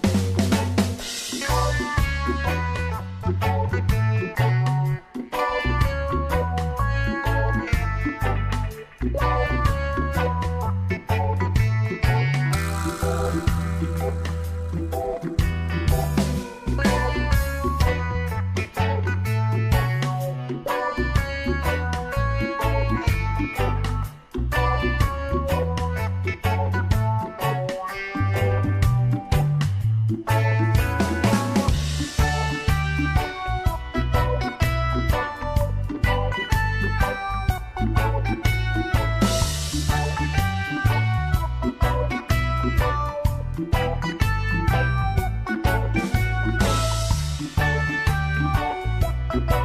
Bye. Thank